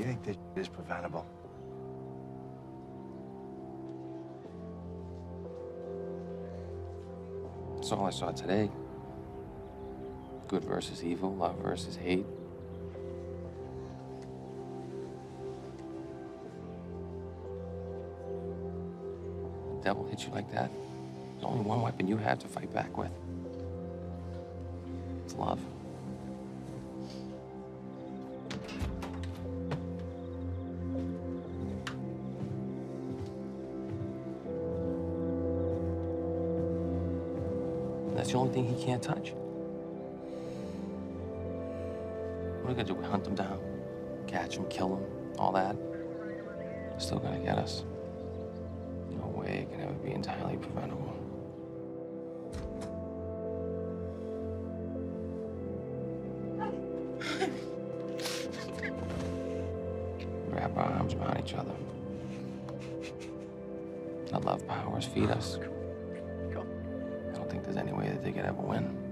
You think this is preventable? That's all I saw today. Good versus evil, love versus hate. The devil hit you like that. There's only one weapon you have to fight back with. It's love. That's the only thing he can't touch. What are we gonna do? We hunt him down, catch him, kill him, all that. They're still gonna get us. No way it can ever be entirely preventable. Wrap our arms around each other. Let love powers feed us. I don't think there's any way they could ever win.